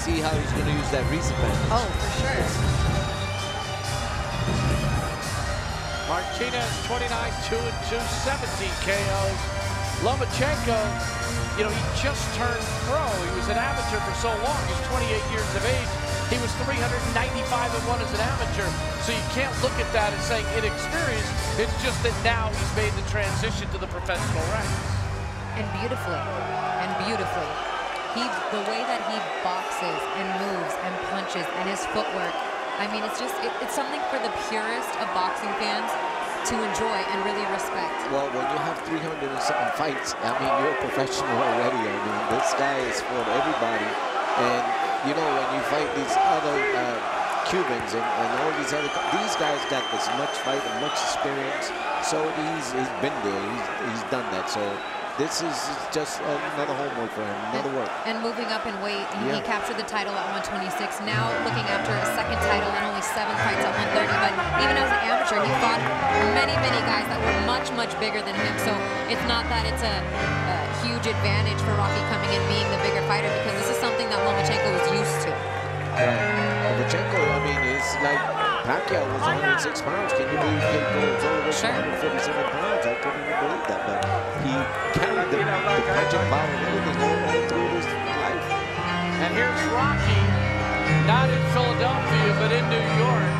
see how he's going to use that reach advantage. Oh, for sure. Martinez, 29, 2 and 2, 17 KOs. Lomachenko, you know, he just turned pro. He was an amateur for so long. He's 28 years of age. He was 395 and 1 as an amateur. So you can't look at that as saying inexperienced. It's just that now he's made the transition to the professional ranks. And beautifully. And beautifully. He, the way that he boxes and moves and punches and his footwork, I mean, it's just, it, it's something for the purest of boxing fans to enjoy and really respect. Well, when you have 300 and something fights, I mean, you're a professional already. I mean, this guy is for everybody. And, you know, when you fight these other uh, Cubans and, and, all these other, these guys got as much fight and much experience. So he's, he's been there. He's, he's done that. So this is just another homework for him, another work. And moving up in weight, yeah. he captured the title at 126. Now looking after a second title and only seven fights at 130. But even as an amateur, he fought many, many guys that were much, much bigger than him. So it's not that it's a, a huge advantage for Rocky coming in being the bigger fighter because this is something that Lomachenko is used to. Right. Lomachenko, I mean, is like Pacquiao was 106 pounds. Can you believe goes over sure. 147 pounds? I couldn't even believe that. But he carried the, the punching power and everything all through his life. And here's Rocky, not in Philadelphia, but in New York.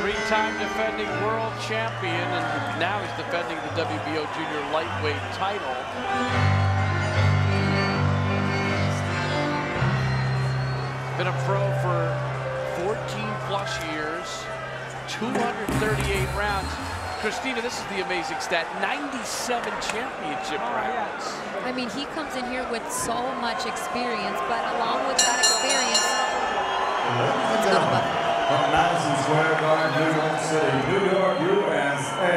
Three-time defending world champion, and now he's defending the WBO junior lightweight title. Been a pro for 14 plus years, 238 rounds. Crystina, this is the amazing stat, 97 championship oh, rounds. I mean, he comes in here with so much experience, but along with that experience, let's go From Madison Square Garden, New York City, New York, USA,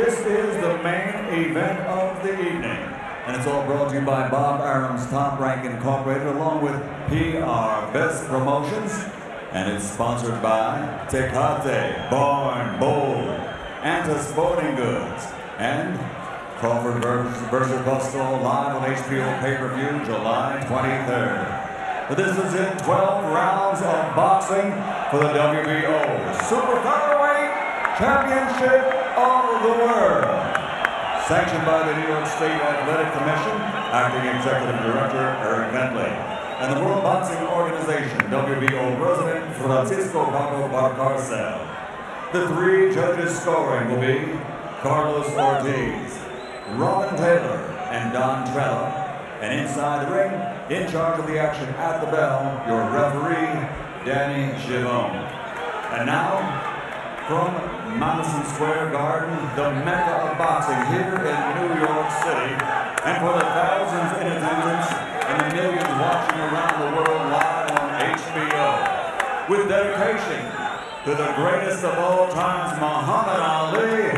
this is the main event of the evening. And it's all brought to you by Bob Arum's Top Rank Incorporated, along with PR Best Promotions. And it's sponsored by Tecate, Born Bold, Anta Sporting Goods, and Crawford versus Postol live on HBO pay-per-view July 23rd. This is in 12 rounds of boxing for the WBO Super Featherweight Championship of the World. Sanctioned by the New York State Athletic Commission, Acting Executive Director Eric Bentley, and the World Boxing Organization, WBO President Francisco Paco Valcarcel. The three judges scoring will be Carlos Ortiz, Robin Taylor, and Don Trella. And inside the ring, in charge of the action at the bell, your referee, Danny Schiavone. And now, from Madison Square Garden, the mecca of boxing here in New York City. And for the thousands in attendance and the millions watching around the world live on HBO. With dedication to the greatest of all times, Muhammad Ali.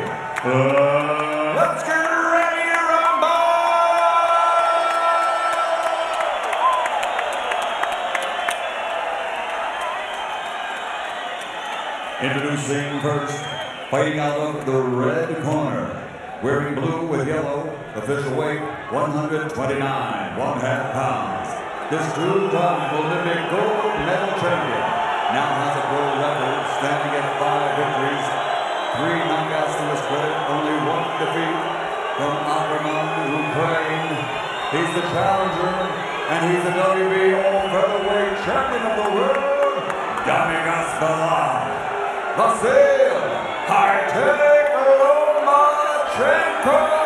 Uh, let's get ready to rumble! Introducing first, fighting out of the red corner, wearing blue with yellow, official weight 129, one half pounds. This two-time Olympic gold medal champion now has a world record standing at five victories, three knockouts to his credit, only one defeat from Akraman, Ukraine. He's the challenger, and he's the WBO featherweight champion of the world, Dami Gaspalar. Vasyl Artek Lomachenko.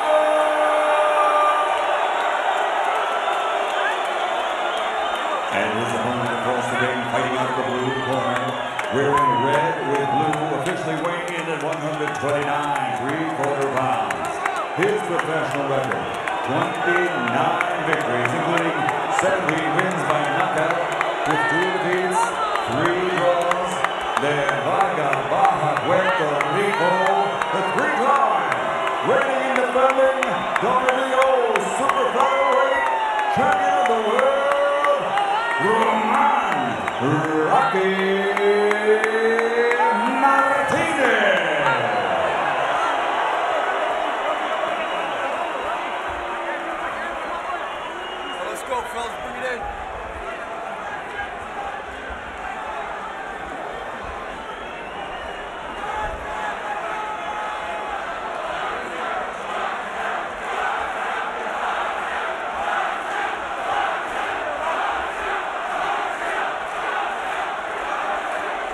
fighting out of the blue corner, wearing red with blue, officially weighing in at 129 three-quarter pounds. His professional record, 29 victories, including 17 wins by knockout, 15 defeats, 3 draws. The Vega Baja Puerto Rico, the three-time reigning defending, Dominic go, fellas. Bring it in.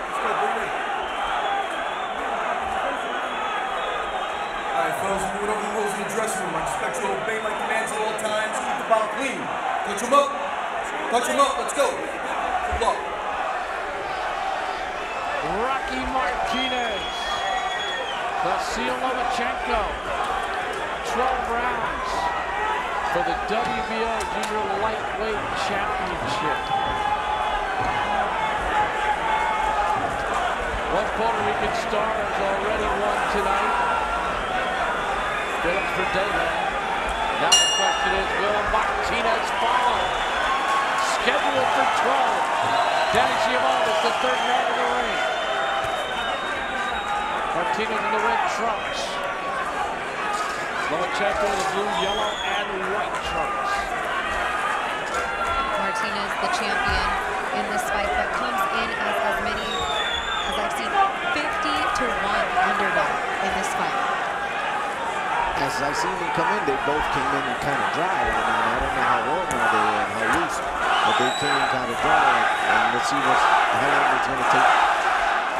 Let's go, bring it in. All right, fellas, moving over the rules in the dressing room. I expect you to obey my commands at all times. Keep the ball clean. Touch him up. Touch him up. Let's go. Good luck. Rocky Martinez. Vasyl Lomachenko. 12 rounds for the WBO Junior Lightweight Championship. One Puerto Rican star has already won tonight. Phillips for Dayland. Now the question is, will Martinez follow? Scheduled for 12. Danny Schiavone is the third man in the ring. Martinez in the red trunks. Lomachenko in the blue, yellow, and white trunks. Martinez, the champion in this fight, but comes in as as many as I've seen 50 to 1 underdog in this fight. As I seen them come in, they both came in kind of dry. I mean, I don't know how warm are they and how loose, but they came kind of dry. And let's see what's, how long it's going to take.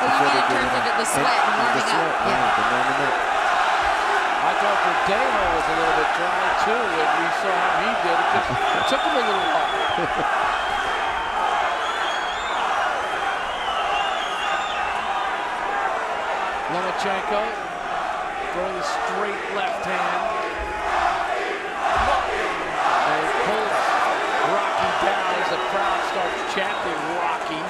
Well, you before mean they in get terms of the sweat and the warming up, sweat, yeah. right, the warming up. I thought Verdejo was a little bit dry too, and we saw how he did it. Just it took him a little while. Lomachenko throwing the straight left hand. And he pulls Rocky down as the crowd starts chanting Rocky.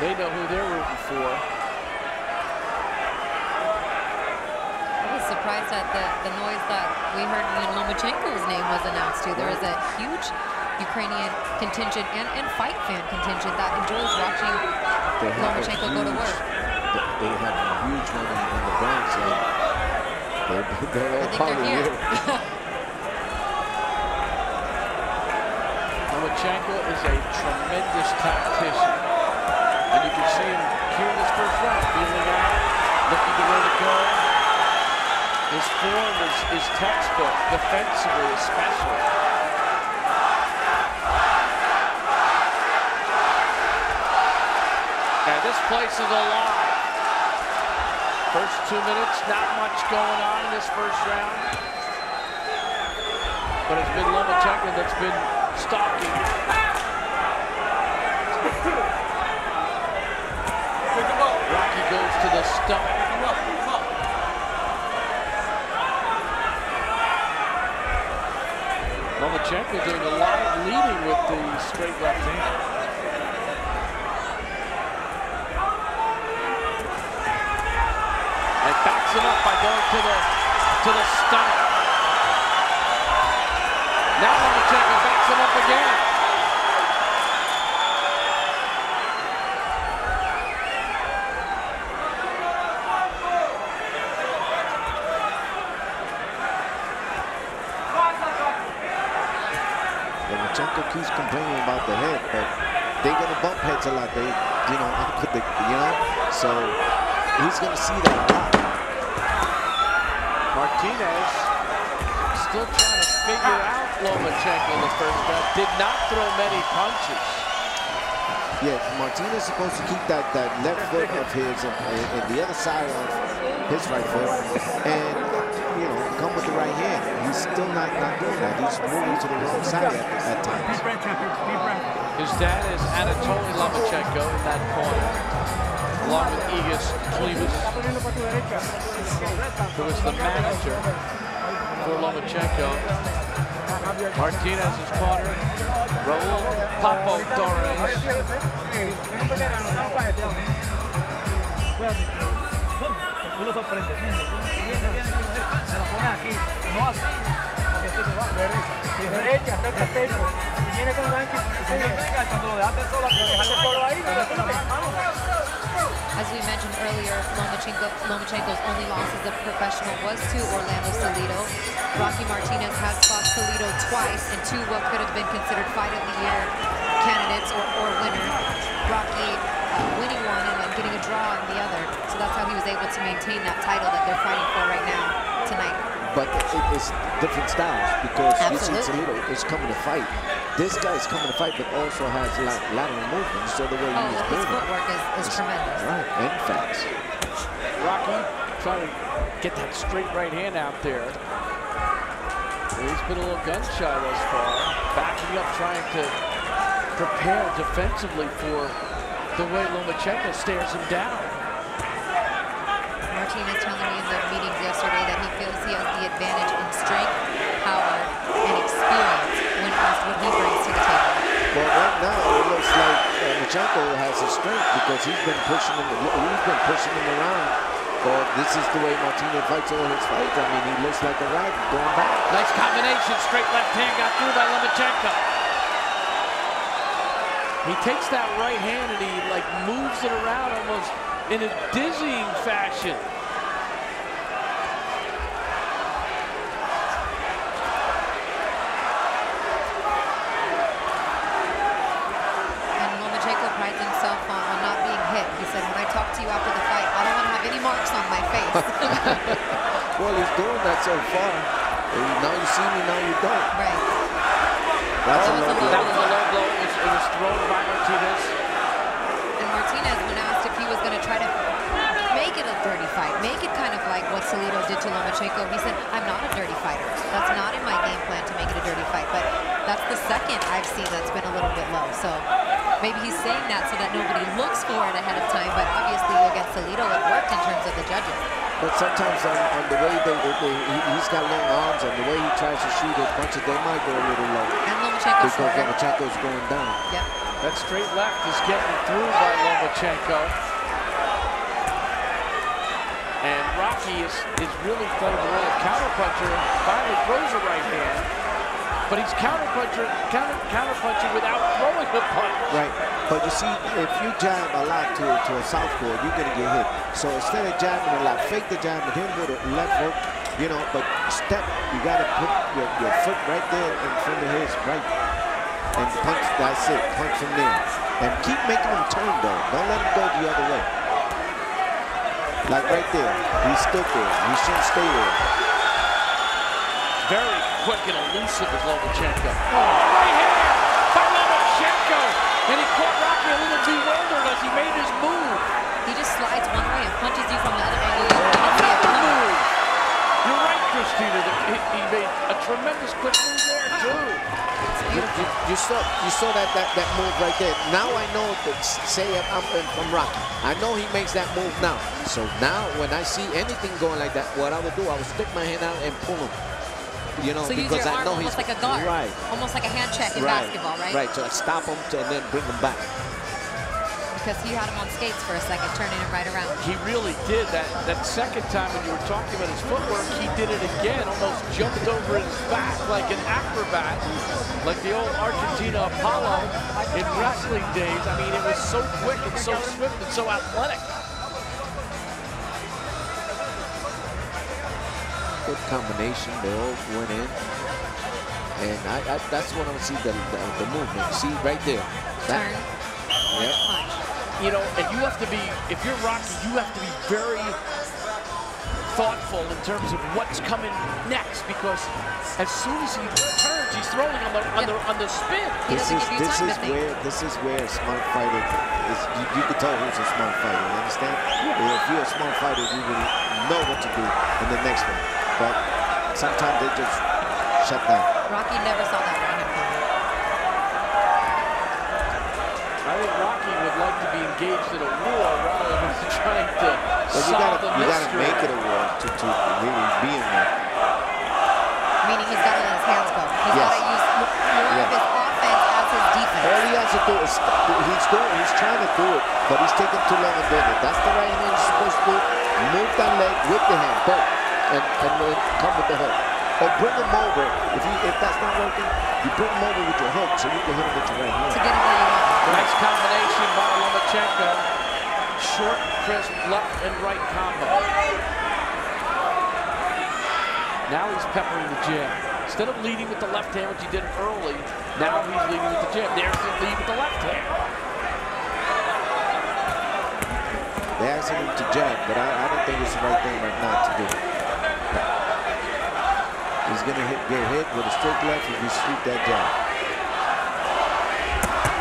They know who they're rooting for. I was surprised at the, the noise that we heard when Lomachenko's name was announced too. There is a huge Ukrainian contingent and, and fight fan contingent that enjoys watching They have a Lomachenko go to work. They- They have a huge one in, in the Bronx, and they're, they're all think part they're of here. it. Lomachenko is a tremendous tactician. And you can see him here in this first round, feeling out, looking to where to go. His form is, is textbook, defensively especially. And this place is alive. First two minutes, not much going on in this first round. But it's been Lomachenko that's been stalking. Rocky goes to the stomach. Lomachenko doing a lot of leading with the straight left hand. And backs him up by going to the to the stomach. Now Lomachenko backs him up again. Lomachenko keeps complaining about the head, but they're gonna bump heads a lot. They, you know, they, you know, so he's gonna see that a lot. Martinez still trying to figure out Lomachenko in the first round. Did not throw many punches. Yeah, Martinez is supposed to keep that, that left foot of his and, and the other side of his right foot and, you know, come with the right hand. He's still not, not doing that. He's moving to the wrong side at, at times. His dad is Anatoly Lomachenko in that corner, along with Egis Klimas, who is the manager for Lomachenko. Martinez's corner, Raul Papo Torres. Derecha, viene con. Cuando lo dejaste solo, dejaste solo ahí, vamos. As we mentioned earlier, Lomachenko, Lomachenko's only loss as a professional was to Orlando Salido. Rocky Martinez has fought Salido twice in two what could have been considered fight of the year candidates or, or winners. Rocky uh, winning one and then getting a draw in the other. So that's how he was able to maintain that title that they're fighting for right now, tonight. But it's different styles because you see. Toledo is coming to fight. This guy is coming to fight, but also has like lateral movement. So the way Oh, he's his moving, footwork is, is tremendous. right, and fast. Rocky trying to get that straight right hand out there. He's been a little gun shy thus far. Backing up, trying to prepare defensively for the way Lomachenko stares him down. Martinez telling me in the meetings yesterday that he feels he has the advantage in strength, power, and experience when asked what he brings to the table. Well, right now it looks like uh, Machenko has his strength because he's been pushing him. He's been pushing him around. But this is the way Martinez fights all his fights. I mean, he looks like a rag going back. Nice combination, straight left hand got through by Lomachenko. He takes that right hand and he like moves it around almost in a dizzying fashion. And Lomachenko prides himself on, on not being hit. He said, when I talk to you after the fight, I don't want to have any marks on my face. Well, he's doing that so far. And Now you see me, now you don't. right. That's a That was low a blow. That was a low blow. It was, it was thrown by Martinez. And Martinez, when asked if he was going to try to make it a dirty fight, make it kind of like what Salido did to Lomachenko, he said, I'm not a dirty fighter. That's not in my game plan to make it a dirty fight. But that's the second I've seen that's been a little bit low. So maybe he's saying that so that nobody looks for it ahead of time. But obviously against Salido, it worked in terms of the judges. But sometimes on, on the way they, they, they he- he's got long arms and the way he tries to shoot his punches, they might go a little low. And Lomachenko Because shorter. Lomachenko's going down. Yep. That straight left is getting through by Lomachenko. And Rocky is, is really playing the role of counterpuncher. Finally throws a right hand. But he's counterpuncher, counter, counterpunching without throwing the punch. Right. But you see, if you jab a lot to, to a southpaw, you're going to get hit. So instead of jabbing a lot, fake the jab and hit him with a left hook, you know, but step, you got to put your, your foot right there in front of his right. And punch, that's it, punch from there. And keep making him turn though. Don't let him go the other way. Like right there, he's stood there. He shouldn't stay there. Very quick and elusive is Lomachenko. Oh, right hand by Lomachenko. And he caught Rocky a little bewildered as he made his move. He just slides one way and punches you from the other angle. You oh, can see it Another coming. move. You're right, Crystina. The- He, he made a tremendous quick move there, ah. too. You, you, you saw you saw that, that that move right there. Now I know that say I'm I'm from Rocky. I know he makes that move now. So now when I see anything going like that, what I would do, I would stick my hand out and pull him. You know, So use because your I arm know almost he's like a guard. Right. Almost like a hand check in right. basketball, right? Right. So I stop him to, and then bring him back. Because he had him on skates for a second, turning him right around. He really did. That, that second time when you were talking about his footwork, he did it again. Almost jumped over his back like an acrobat. Like the old Argentina Apollo in wrestling days. I mean, it was so quick and so swift and so athletic. Good combination. They all went in. And I, I that's when I see the, the the movement. See right there. Turn, That, one Yep. You know, and you have to be, if you're Rocky, you have to be very thoughtful in terms of what's coming next because as soon as he turns, he's throwing on the on the on the spin. This is this is to think. where this is where a smart fighter is. You, you can tell who's a smart fighter. You understand? If you're a smart fighter, you will know what to do in the next one. But sometimes they just shut down. Rocky never saw that right hand coming. I think Rocky would like to be engaged in a war rather than trying to But you solve gotta the you gotta make it a war to, to really be in there. Meaning he's got to let his hands go. He's Yes. got to use more Yeah. of his offense as his defense. All he has to do is he's doing he's trying to do it, but he's taking too long in doing it. That's the right hand you're supposed to do. Move that leg with the hand, both, and and then come with the hook. Or bring him over. If you if that's not working, you bring him over with your hook so you can hit him with your right hand. To get him where you want. Nice combination by Lomachenko. Short, crisp, left and right combo. Now he's peppering the jab. Instead of leading with the left hand, which he did early, now he's leading with the jab. There's the lead with the left hand. They're asking him to jab, but I, I don't think it's the right thing right now to do. Going to hit, get hit with a straight left if he sweep that jab.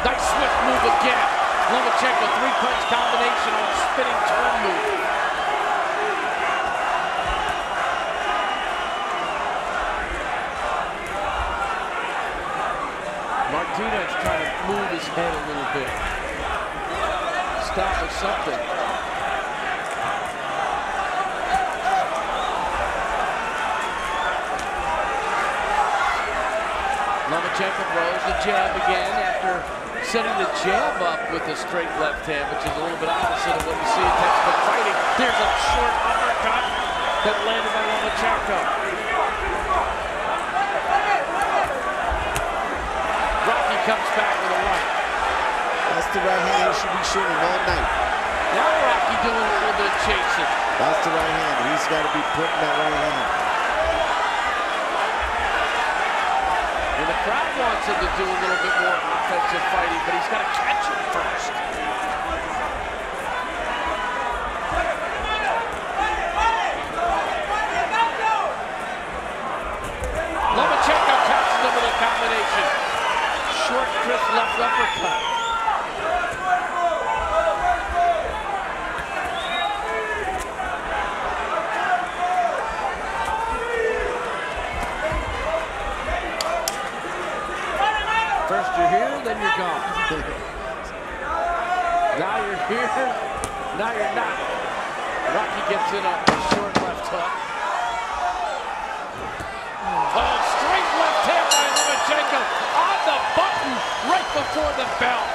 Nice swift move again. Lomachenko, three-punch combination on a spinning turn move. Martinez trying to move his head a little bit. Stop or something. Lomachenko throws the jab again after setting the jab up with the straight left hand, which is a little bit opposite of what you see in textbook fighting. There's a short uppercut that landed by Lomachenko. Rocky comes back with a right. That's the right hand he should be shooting all night. Now Rocky doing a little bit of chasing. That's the right hand. He's got to be putting that right hand. Crowd wants him to do a little bit more offensive fighting, but he's got to catch it first. Lomachenko catches him with a combination. Short, crisp left uppercut. First you're here, then now you're here, now you're not. Rocky gets in a short left hook. Oh, straight left hand by Lomachenko on the button right before the bell.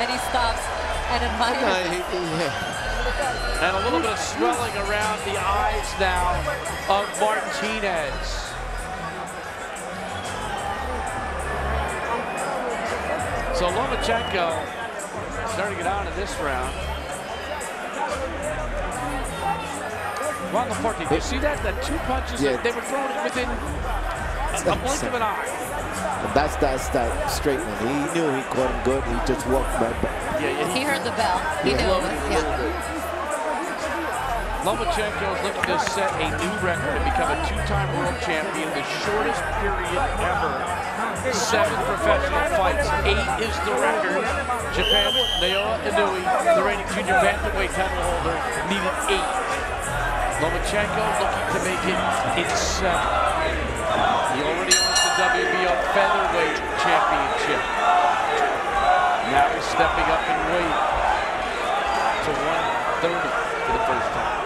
And he stops and admires. Yeah. And a little bit of swelling around the eyes now of Martinez. So Lomachenko starting to get out of this round. Juan Laporte, did you see that? That two punches, Yeah. they were thrown within a, a blink of an eye. That's that's that straight one. He knew he caught him good. He just walked right back. Yeah, yeah. He heard the bell. He Yeah. knew it was, yeah. Lomachenko is looking to set a new record and become a two-time world champion, in the shortest period ever. Seven professional fights. Eight is the record. Japan's Naoya Inoue, the reigning junior bantamweight title holder, needed eight. Lomachenko looking to make it in seven. He already owns the WBO featherweight championship. Now he's stepping up in weight to 130 for the first time.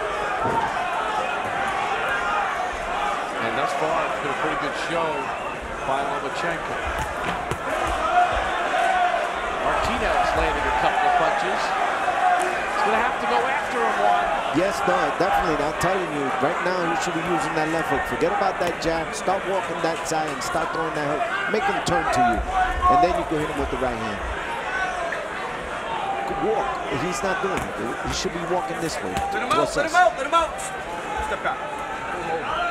And thus far, it's been a pretty good show by Lomachenko. Martinez landing a couple of punches. He's going to have to go after him one. Yes, no, definitely. I'm telling you, right now he should be using that left hook. Forget about that jab. Stop walking that side and start throwing that hook. Make him turn to you, and then you can hit him with the right hand. Good walk. He's not doing it. dude. He should be walking this way. Let him out, let him out, let him out. Step back.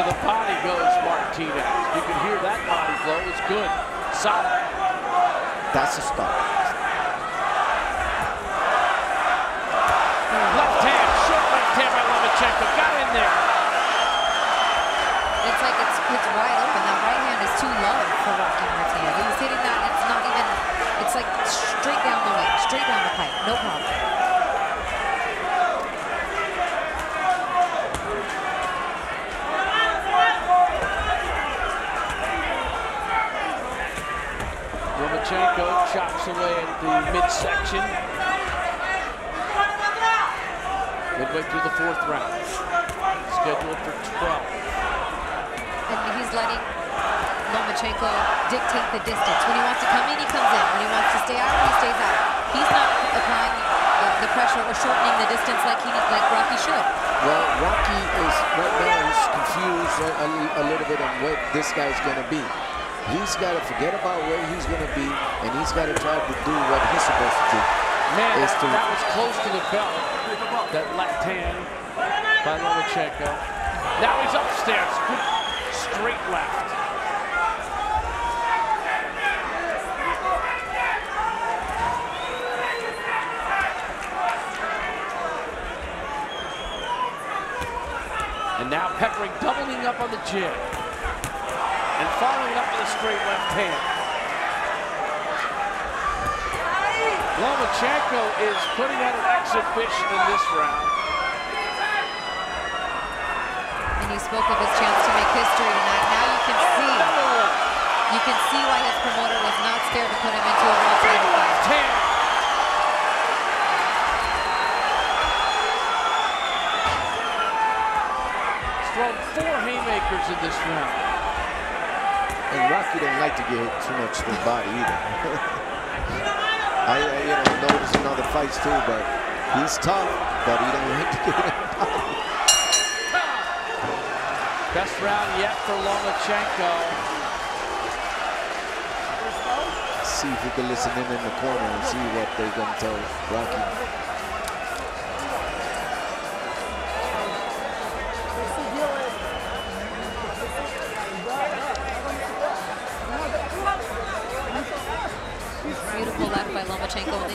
To the body goes Martinez. You can hear that body blow. It's good. Solid. That's a stop. Left hand, short left hand by Lomachenko. Got in there. It's like it's, it's wide open. That right hand is too low for Rocky Martinez. He's hitting that, it's not even, it's like straight down the way, straight down the pipe. No problem. Lomachenko chops away at the midsection. Midway through the fourth round. Scheduled for 12. And he's letting Lomachenko dictate the distance. When he wants to come in, he comes in. When he wants to stay out, he stays out. He's not applying uh, the pressure or shortening the distance like he like Rocky should. Well, Rocky is right now he's confused a, a, a little bit on what this guy's going to be. He's got to forget about where he's going to be, and he's got to try to do what he's supposed to do. Man, is that, to- that was close to the belt. That left hand by Lomachenko. Now he's upstairs. Good straight left. And now Peppering doubling up on the jab. And following up with a straight left hand. Lomachenko is putting out an exhibition in this round. And he spoke of his chance to make history tonight. Now you can see, you can see why his promoter was not scared to put him into a world title fight. He's thrown four haymakers in this round. And Rocky don't like to get hit too much to the body either. I, I, you know, notice in other fights too, but he's tough, but he don't like to get hit in the body. Best round yet for Lomachenko. See if we can listen in in the corner and see what they're gonna tell Rocky.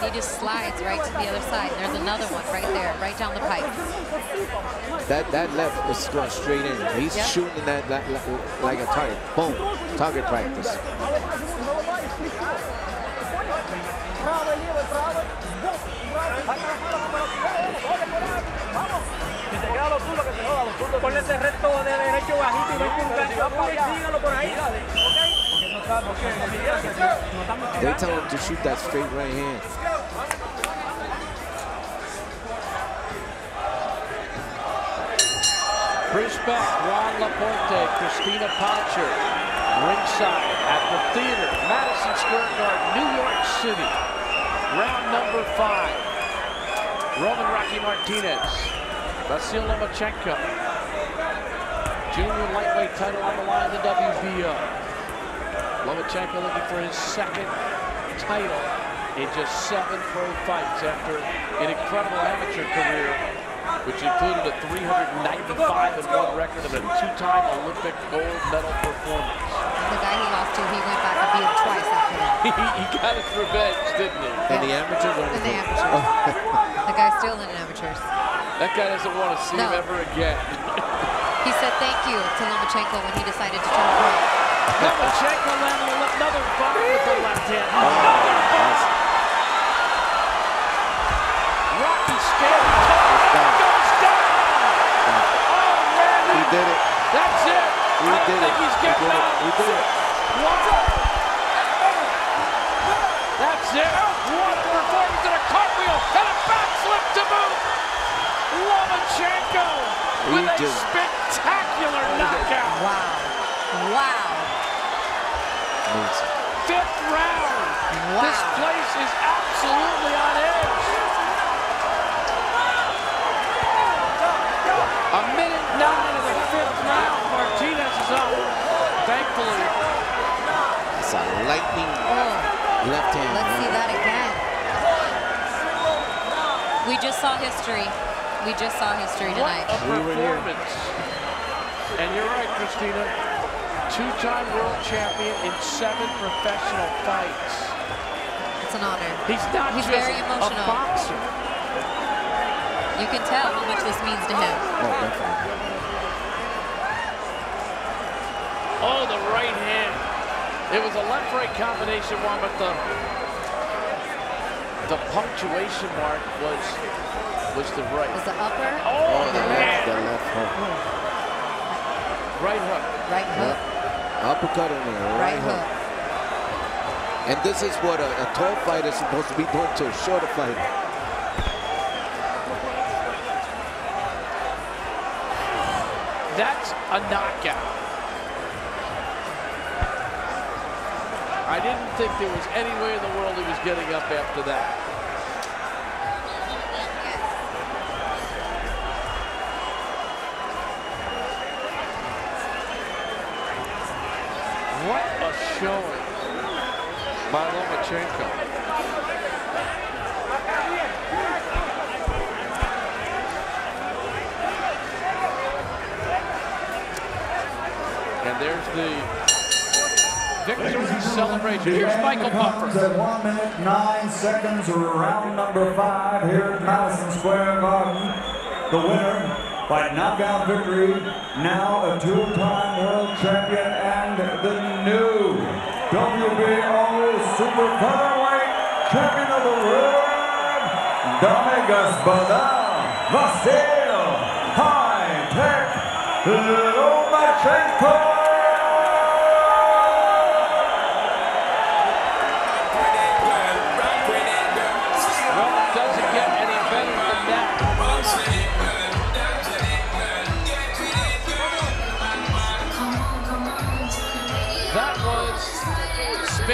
he just slides right to the other side. There's another one right there, right down the pipe. That that left is going straight in. He's yep. shooting that like, like a target. Boom, target practice. They tell him to shoot that straight right hand. Beck, Juan Laporte, Crystina Poncher, ringside at the theater, Madison Square Garden, New York City. Round number five. Roman Rocky Martinez, Vasyl Lomachenko. Junior lightweight title on the line, the WBO. Lomachenko looking for his second title in just seven pro fights after an incredible amateur career, which included a 395 and one record and a two-time Olympic gold medal performance. The guy he lost to, he went back and beat him twice after that. he, he got his revenge, didn't he? And the amateurs are In the amateurs. the guy's still in amateurs. That guy doesn't want to see him ever again. He said thank you to Lomachenko when he decided to turn pro. Lomachenko landing another bump with the left hand. Oh, that's- Rocky scared. Did it. That's it. We I don't did think it. he's We getting did it. out. We did it. One. That's it. What a performance and a cartwheel and a backslip to boot. Lomachenko with a spectacular knockout. Wow. Wow. Amazing. Fifth round. Wow. This place is absolutely on edge. A minute nine of the fifth round. Martinez is up. Thankfully, It's a lightning Oh, left hand. let's see that again. We just saw history. We just saw history what tonight. a We were here. performance. And you're right, Crystina. Two-time world champion in seven professional fights. It's an honor. He's not He's just very a emotional. boxer. You can tell how much this means to him. Oh, definitely. Oh, the right hand. It was a left-right combination one, but the the punctuation mark was was the right. Was the upper, Oh, Oh, the left, man. the left hook. Right hook. right hook, Uppercut and a right right hook. hook. And this is what a, a tall fighter is supposed to be doing to a shorter fighter. That's a knockout. I didn't think there was any way in the world he was getting up after that. What a showing by Lomachenko. The victory celebration. Here's Michael Buffer. At one minute, nine seconds, round number five here at Madison Square Garden. The winner by knockout victory, now a two-time world champion and the new WBO Super Featherweight Champion of the world, Dominguez Badal Vasyl High Tech Lomachenko.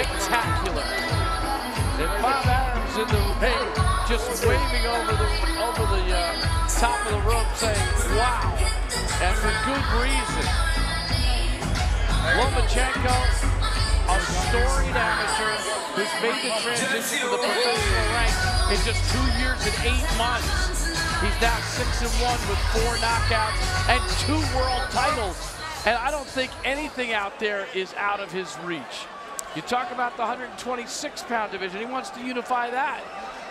Spectacular. And Bob Arum in the ring, just waving over the over the uh, top of the rope, saying "Wow," and for good reason. Lomachenko, a storied amateur who's made the transition to the professional ranks in just two years and eight months. He's now six and one with four knockouts and two world titles. And I don't think anything out there is out of his reach. You talk about the 126 pound division. He wants to unify that.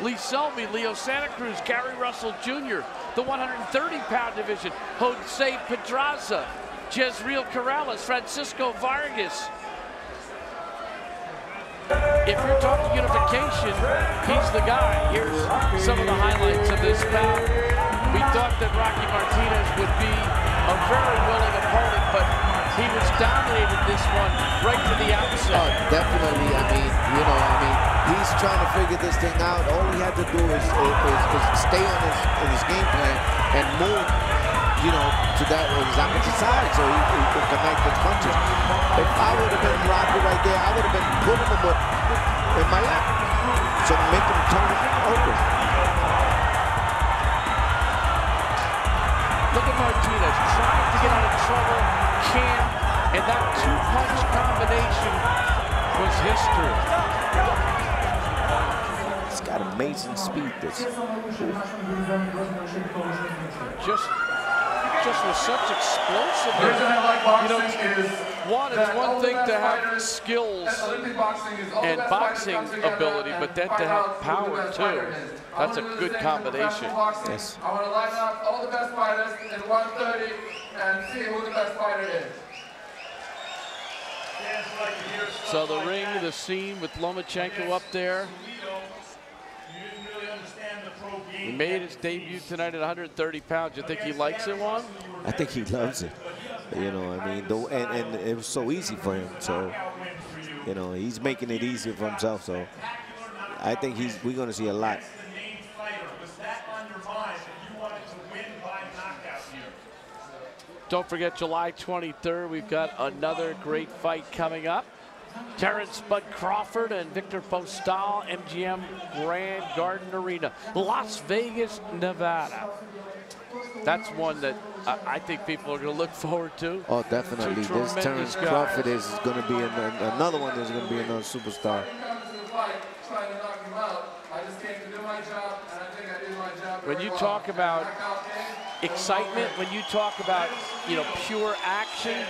Lee Selby, Leo Santa Cruz, Gary Russell Jr., the 130 pound division, Jose Pedraza, Jezreel Corrales, Francisco Vargas. If you're talking unification, he's the guy. Here's some of the highlights of this bout. We thought that Rocky Martinez would be a very willing opponent, he was dominated this one right to the Oh, outset. Uh, definitely. I mean, you know, I mean, he's trying to figure this thing out. All he had to do is, is, is, stay on his, on his game plan and move, you know, to that his opposite side so he, he can connect the punches. If I would have been Rocky right there, I would have been putting him with, in my lap. So make him turn open. Look at Martinez trying to get out of trouble, can't, and that two-punch combination was history. He's got amazing speed. This. Just, just with such The explosiveness. reason I like You know, one, it's one thing to have skills boxing is all the and boxing ability, but then to have out who the power too. fighter is. I That's a good the same for combination. Yes. I want to line up all the best fighters in 130 and see who the best fighter is. So the ring, the scene with Lomachenko up there. He made his debut tonight at 130 pounds. You think he likes it, Juan? I think he loves it. You know, I mean, the, and, and it was so easy for him. So, you know, he's making it easier for himself. So, I think he's we're going to see a lot. Don't forget July 23rd, we've got another great fight coming up. Terrence Bud Crawford and Victor Postol, MGM Grand Garden Arena, Las Vegas, Nevada. That's one that I, I think people are going to look forward to. Oh, definitely. Two This Terrence guys. Crawford is going to be an, another one that's going to be another superstar. Come to the fight trying to knock him out. I just came to do my job, and I think I did my job When you talk about excitement, when you talk about, you know, pure action,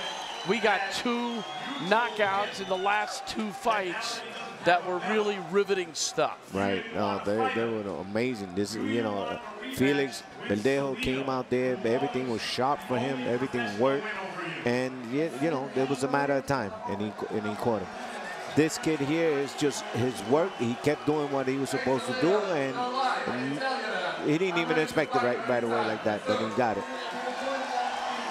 we got two knockouts in the last two fights that were really riveting stuff. Right. They, they were amazing. This, is, you know, uh, Felix Verdejo came out there. Everything was sharp for him. Everything worked. And, you know, it was a matter of time, and he, and he caught him. This kid here is just his work. He kept doing what he was supposed to do, and, and he didn't even expect it right, right away like that, but he got it.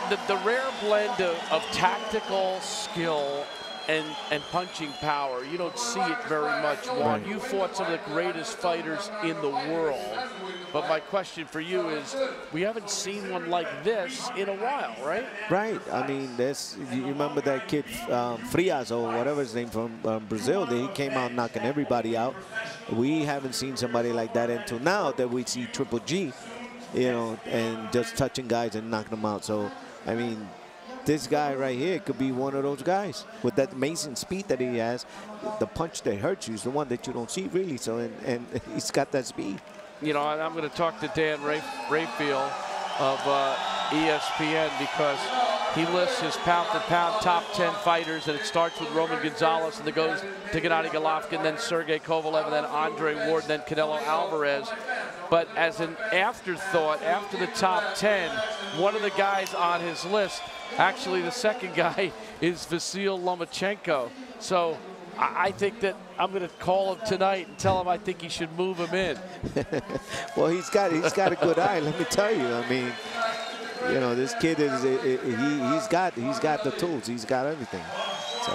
the, the rare blend of, of tactical skill and, and punching power. You don't see it very much, Juan. Right. You fought some of the greatest fighters in the world. But my question for you is, we haven't seen one like this in a while, right? Right. I mean, this. you remember that kid um, Frias or whatever his name from um, Brazil. That he came out knocking everybody out. We haven't seen somebody like that until now that we see Triple G, you know, and just touching guys and knocking them out. So, I mean, this guy right here could be one of those guys with that amazing speed that he has. The punch that hurts you is the one that you don't see really. So and, and he's got that speed. You know, I'm going to talk to Dan Ray, Rafael of uh, ESPN because he lists his pound-for-pound top 10 fighters, and it starts with Roman Gonzalez, and it goes to Gennady Golovkin, then Sergey Kovalev, and then Andre Ward, and then Canelo Alvarez. But as an afterthought, after the top 10, one of the guys on his list, actually the second guy, is Vasyl Lomachenko. So I think that I'm going to call him tonight and tell him I think he should move him in. well, he's got he's got a good eye. Let me tell you. I mean, you know, this kid is he he's got he's got the tools. He's got everything. So.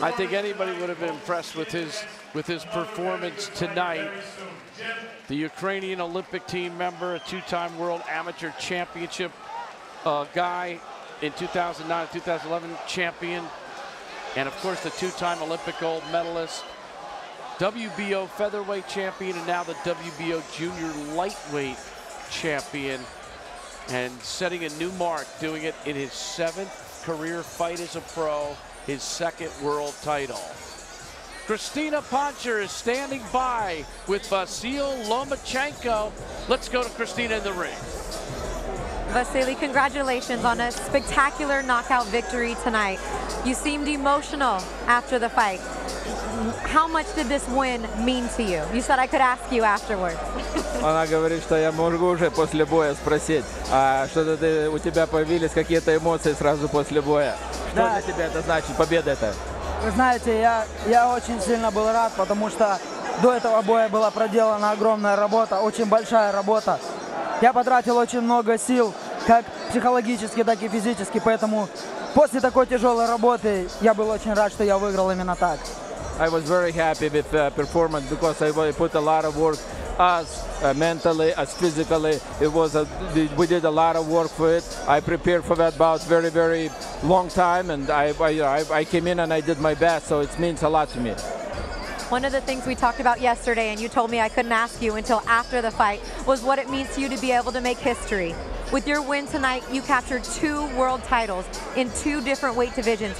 I think anybody would have been impressed with his with his performance tonight. The Ukrainian Olympic team member, a two-time World Amateur Championship uh, guy, in 2009 and 2011 champion, and of course the two-time Olympic gold medalist, WBO featherweight champion, and now the WBO junior lightweight champion, and setting a new mark, doing it in his seventh career fight as a pro, his second world title. Crystina Poncher is standing by with Vasyl Lomachenko. Let's go to Crystina in the ring. Vasily, congratulations on a spectacular knockout victory tonight. You seemed emotional after the fight. How much did this win mean to you? You said I could ask you afterwards. Она говорит, что я могу уже после боя спросить, а что-то у тебя появились какие-то эмоции сразу после боя. Что да. для тебя это значит, победа это? Вы знаете, я, я очень сильно был рад, потому что до этого боя была проделана огромная работа, очень большая работа. Я потратил очень много сил, как психологически, так и физически, поэтому после такой тяжелой работы я был очень рад, что я выиграл именно так. I was very happy with the performance because I put a lot of work as uh, mentally as physically. It was a, we did a lot of work for it. I prepared for that bout very very long time, and I, I I came in and I did my best. So it means a lot to me. One of the things we talked about yesterday, and you told me I couldn't ask you until after the fight, was what it means to you to be able to make history. With your win tonight, you captured two world titles in two different weight divisions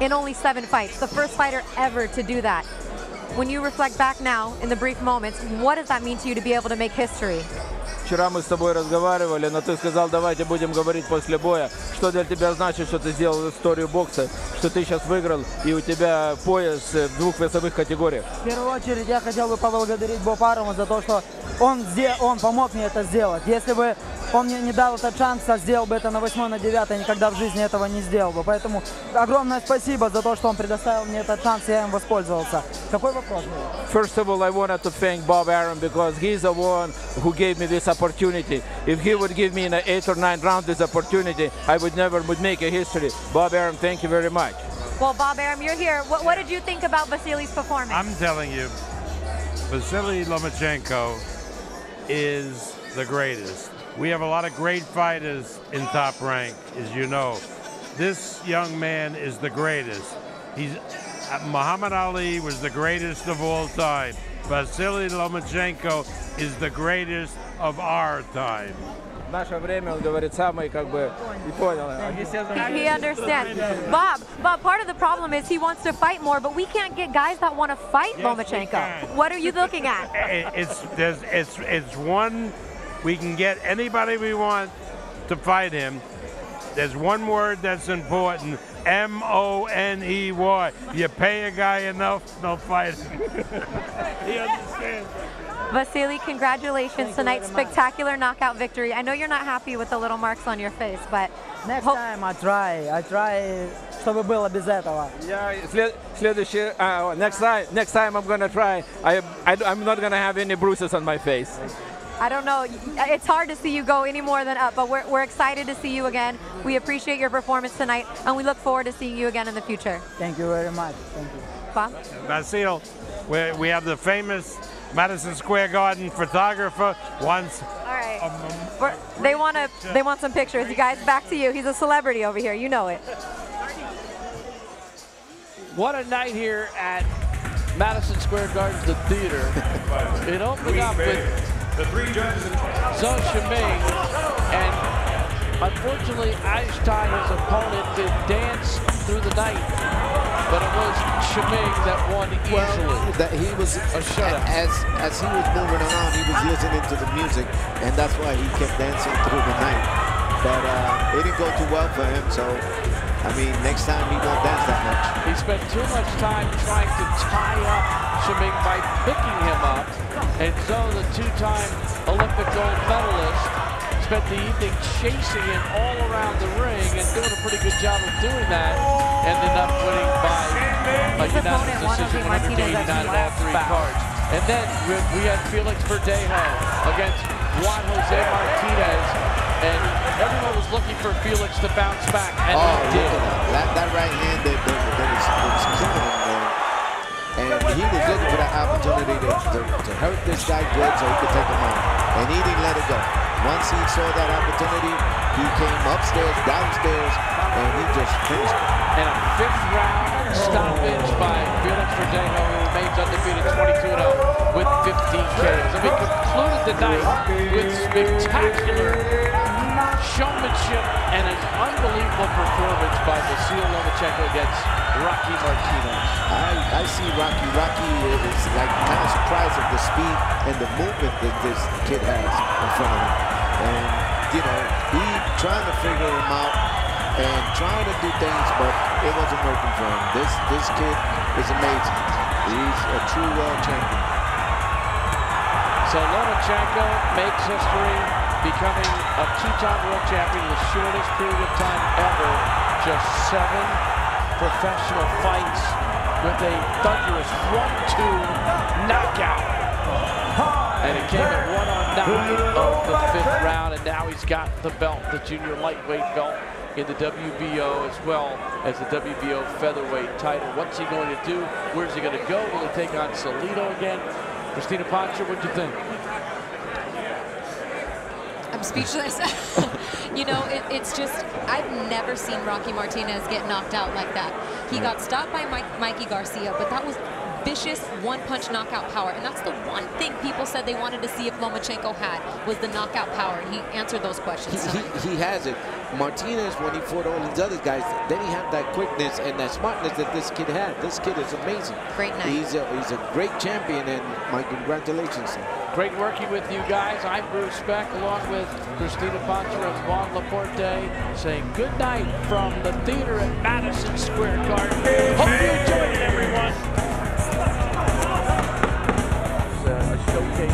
in only seven fights. The first fighter ever to do that. When you reflect back now, in the brief moments, what does that mean to you to be able to make history? Вчера мы с тобой разговаривали, но ты сказал, давайте будем говорить после боя. Что для тебя значит, что ты сделал историю бокса, что ты сейчас выиграл, и у тебя пояс в двух весовых категориях? В первую очередь я хотел бы поблагодарить Бо Парома за то, что он, он помог мне это сделать. Если бы он мне не дал этот шанс, а сделал бы это на 8 на 9, я никогда в жизни этого не сделал бы. Поэтому огромное спасибо за то, что он предоставил мне этот шанс, я им воспользовался. Какой вопрос First of all, I wanted to thank Bob Arum because he's the one who gave me this opportunity. If he would give me the eighth or ninth round this opportunity, I would never would make a history. Bob Arum, thank you very much. Well, Bob Arum, you're here. What, what did you think about Vasily's performance? I'm telling you, Vasily Lomachenko is the greatest. We have a lot of great fighters in top rank, as you know. This young man is the greatest. He's uh, Muhammad Ali was the greatest of all time. Vasily Lomachenko is the greatest of our time. наше время, он говорит, самый как бы, и понял. He understands. Bob, Bob, part of the problem is he wants to fight more, but we can't get guys that want to fight yes, Lomachenko. What are you looking at? It's, there's, it's, it's one we can get anybody we want to fight him. There's one word that's important M O N E Y. You pay a guy enough, they'll fight him. he understands. Vasily, congratulations tonight. Spectacular knockout victory. I know you're not happy with the little marks on your face, but next time I try. I try, чтобы было без этого. Yeah, следующий, uh, next time, next time I'm gonna try. I, I, I'm not gonna have any bruises on my face. I don't know. It's hard to see you go any more than up, but we're, we're excited to see you again. We appreciate your performance tonight, and we look forward to seeing you again in the future. Thank you very much. Thank you. Bob? Basil, we, we have the famous Madison Square Garden photographer once. All right. Um, um, they want to. They want some pictures. You guys, back to you. He's a celebrity over here. You know it. What a night here at Madison Square Gardens, the theater. it opened up with the three judges Zou Shiming and unfortunately, Ashtai, his opponent, did dance through the night, but it was Shiming that won easily. Well, that he was A shutout. as as he was moving around, he was listening to the music, and that's why he kept dancing through the night. But uh, it didn't go too well for him, so I mean, next time he won't dance that much. He spent too much time trying to tie up Shiming by picking him up. And so the two-time Olympic gold medalist spent the evening chasing him all around the ring and doing a pretty good job of doing that. Ended up winning by a His opponent, unanimous Juan decision, Jose 189 Martinez, as of all last three bout. cards. And then we we had Felix Verdejo against Juan Jose Martinez. And everyone was looking for Felix to bounce back, and oh, he look did. at that. that. That right hand that, that, that, was, that was killing him there. And he was looking for that opportunity to, to, to hurt this guy good so he could take him out. And he didn't let it go. Once he saw that opportunity, he came upstairs, downstairs, and he just finished it. And a fifth round stoppage by Felix Verdejo, who remains undefeated 22-0 with 15 KOs. And we concluded the night with spectacular showmanship and an unbelievable performance by Vasyl Lomachenko against Rocky Martinez. I, I see Rocky. Rocky is like kind of surprised at the speed and the movement that this kid has in front of him. And, you know, he trying to figure him out and trying to do things, but it wasn't working for him. This, this kid is amazing. He's a true world champion. So Lomachenko makes history, becoming a two-time world champion in the shortest period of time ever. Just seven professional fights with a thunderous 1-2 knockout. And it came at one on nine of the fifth round, and now he's got the belt, the junior lightweight belt in the WBO as well as the WBO featherweight title. What's he going to do? Where's he going to go? Will he take on Salido again? Crystina Poncher, what'd you think? I'm speechless. you know, it, it's just, I've never seen Rocky Martinez get knocked out like that. He got stopped by Mike, Mikey Garcia, but that was vicious one-punch knockout power. And that's the one thing people said they wanted to see if Lomachenko had, was the knockout power. And he answered those questions He, he, he has it. Martinez, when he fought all these other guys, then he had that quickness and that smartness that this kid had. This kid is amazing. Great night. He's a, he's a great champion, and my congratulations. Great working with you guys. I'm Bruce Beck along with Crystina Poncher and Juan Laporte saying good night from the theater at Madison Square Garden. Hope you enjoyed it, everyone. Showcase.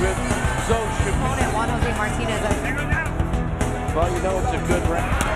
With Zou Shiming. Opponent Juan Jose Martinez. Well, you know it's a good round.